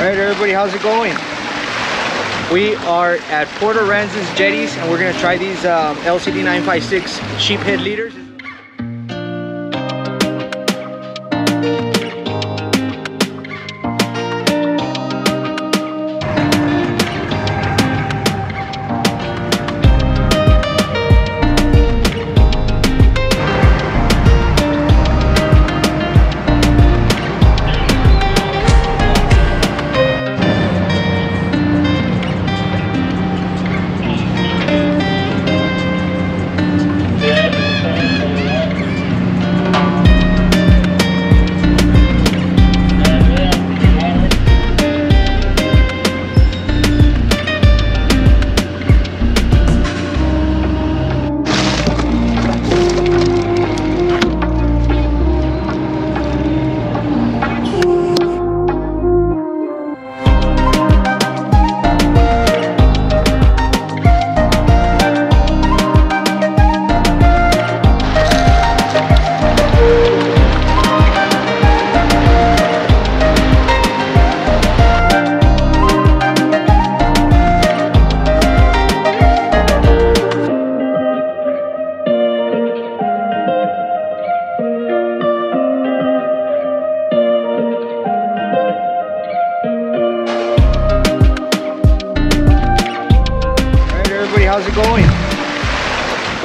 All right, everybody, how's it going? We are at Port Aransas Jetties, and we're gonna try these um, LCD 956 sheephead leaders.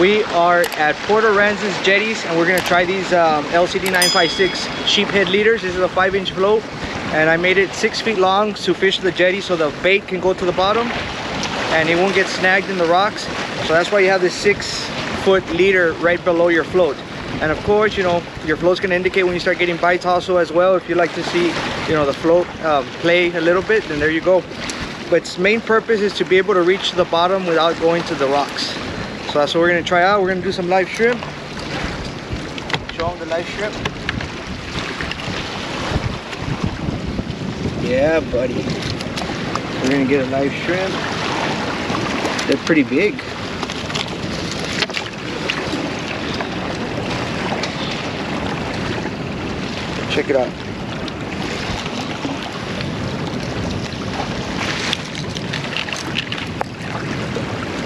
We are at Port Aransas Jetties, and we're gonna try these um, LCD 956 sheephead leaders. This is a five inch float, and I made it six feet long to fish the jetty so the bait can go to the bottom and it won't get snagged in the rocks. So that's why you have this six foot leader right below your float. And of course, you know, your float's gonna indicate when you start getting bites also as well. If you like to see, you know, the float um, play a little bit, then there you go. But its main purpose is to be able to reach the bottom without going to the rocks. So that's what we're gonna try out. We're gonna do some live shrimp. Show them the live shrimp. Yeah, buddy. We're gonna get a live shrimp. They're pretty big. Check it out.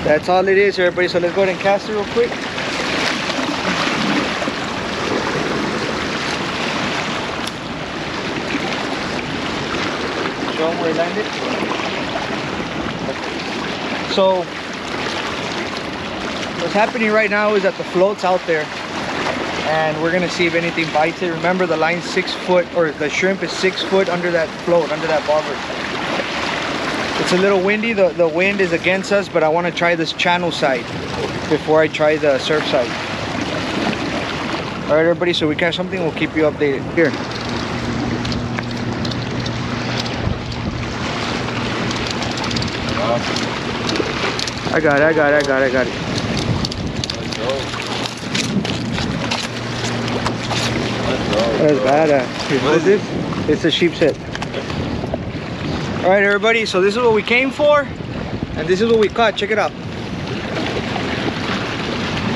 That's all it is, everybody. So let's go ahead and cast it real quick. Show them where it landed. So, what's happening right now is that the float's out there and we're gonna see if anything bites it. Remember the line's six foot, or the shrimp is six foot under that float, under that bobber. It's a little windy, the, the wind is against us, but I wanna try this channel side before I try the surf side. All right, everybody, so we catch something, we'll keep you updated. Here. I got it, I got it, I got it, I got it. Let's go. That's badass. What is this? It's a sheepshead. All right, everybody. So this is what we came for, and this is what we caught. Check it out.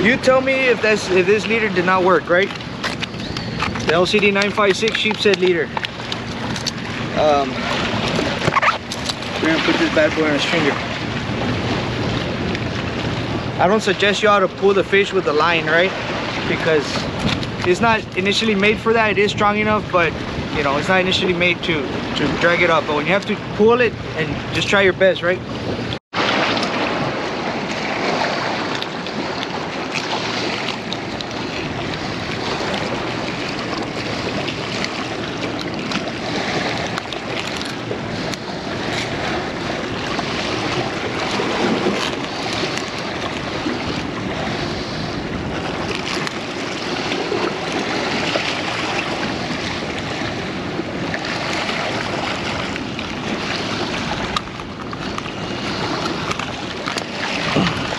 You tell me if that's if this leader did not work, right? The LCD 956 sheepshead leader. Um, we're gonna put this bad boy on a stringer. I don't suggest y'all to pull the fish with the line, right? Because it's not initially made for that. It is strong enough, but you know, it's not initially made to to drag it up. But when you have to pull it and just try your best, right?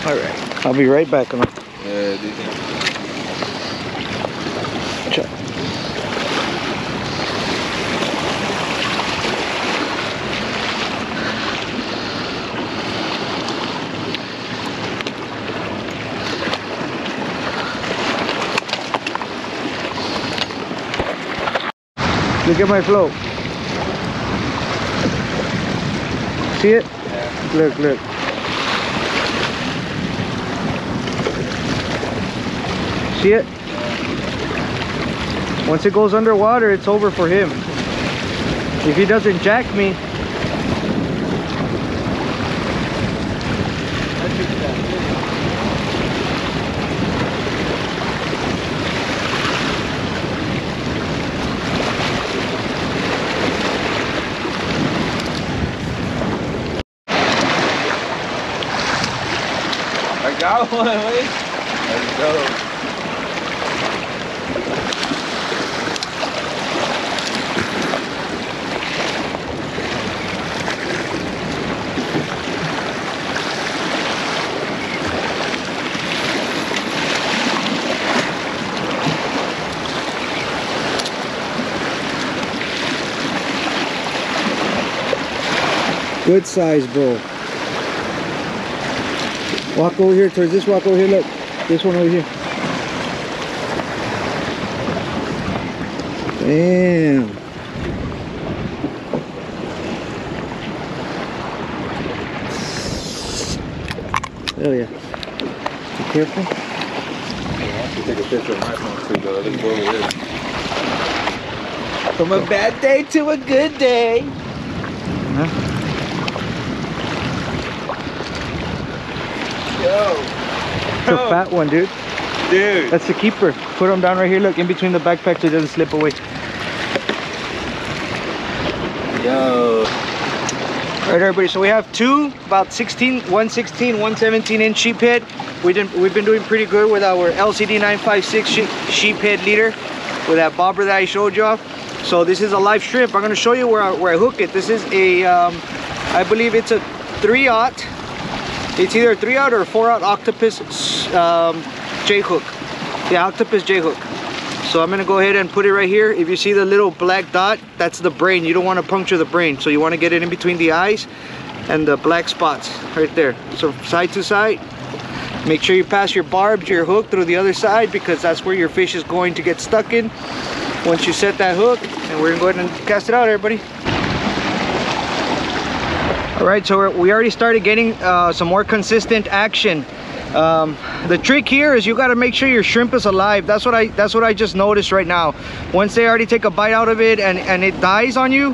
All right, I'll be right back on. Yeah, do you? Check. Look at my flow. see it? Yeah. Look, look. See it? Once it goes underwater, it's over for him. If he doesn't jack me, I got one, wait. Let's go. Good size, bro. Walk over here towards this walk over here, look. This one over here. Damn. Oh yeah. Be careful. I should take a picture of my phone too, though. Let's go over. From a bad day to a good day. Yo. It's a fat one, dude. Dude. That's the keeper. Put them down right here. Look, in between the backpacks so it doesn't slip away. Yo. All right, everybody. So we have two, about 16, 116, 117 inch sheep head. We did, we've been doing pretty good with our LCD 956 sheep, sheep head leader with that bobber that I showed you off. So this is a live shrimp. I'm gonna show you where I, where I hook it. This is a, um, I believe it's a three aught. It's either three out or four out octopus um, J hook. The octopus J hook. So I'm gonna go ahead and put it right here. If you see the little black dot, that's the brain. You don't wanna puncture the brain. So you wanna get it in between the eyes and the black spots right there. So side to side. Make sure you pass your barbs, your hook through the other side because that's where your fish is going to get stuck in. Once you set that hook, and we're gonna go ahead and cast it out, everybody. All right, so we already started getting uh, some more consistent action. Um, the trick here is you got to make sure your shrimp is alive. That's what I that's what I just noticed right now. Once they already take a bite out of it and and it dies on you,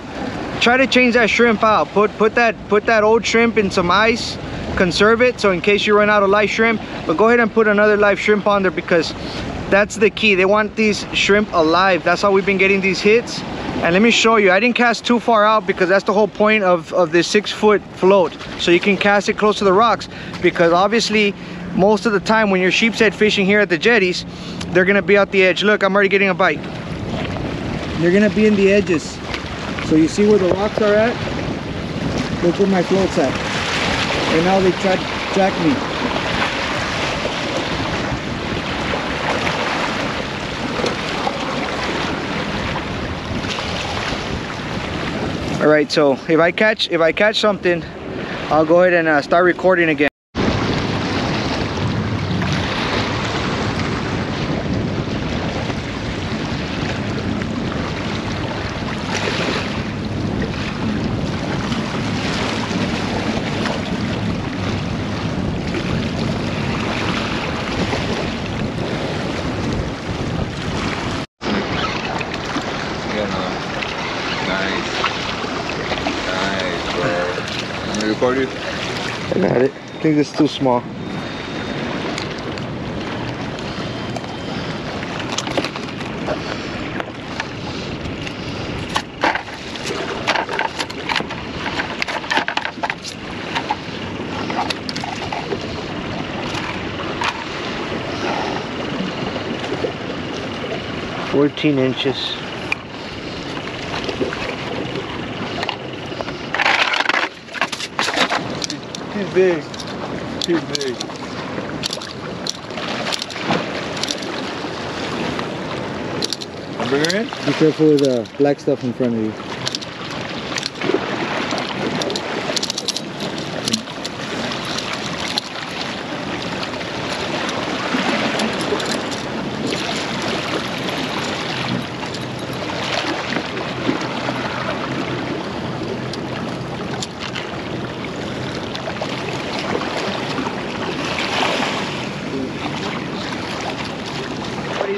try to change that shrimp out. Put put that put that old shrimp in some ice, conserve it so in case you run out of live shrimp. But go ahead and put another live shrimp on there because that's the key. They want these shrimp alive. That's how we've been getting these hits. And let me show you, I didn't cast too far out because that's the whole point of, of this six foot float. So you can cast it close to the rocks because obviously most of the time when you're sheepshead fishing here at the jetties, they're gonna be out the edge. Look, I'm already getting a bite. They're gonna be in the edges. So you see where the rocks are at? Look where my float's at. And now they try to jack me. All right, so if I catch if I catch something, I'll go ahead and uh, start recording again. Yeah, no. Nice. Nice, bro. Let me record you. I got it. I think it's too small. Fourteen inches. Big. Too big. Bring her in? Be careful with the black stuff in front of you.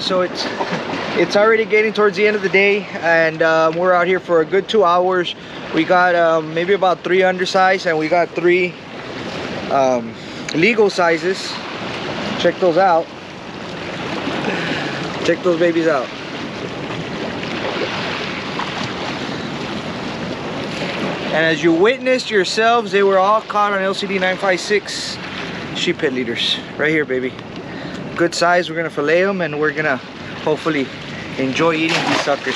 So it's it's already getting towards the end of the day and um, we're out here for a good two hours. We got um, maybe about three undersized and we got three um, legal sizes. Check those out. Check those babies out. And as you witnessed yourselves they were all caught on LCD 956 sheep head leaders. Right here baby good size. We're gonna fillet them and we're gonna hopefully enjoy eating these suckers.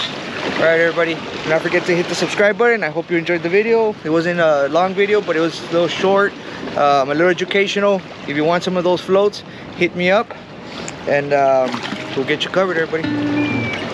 All right everybody do not forget to hit the subscribe button. I hope you enjoyed the video. It wasn't a long video but it was a little short um, a little educational. If you want some of those floats hit me up and um, we'll get you covered everybody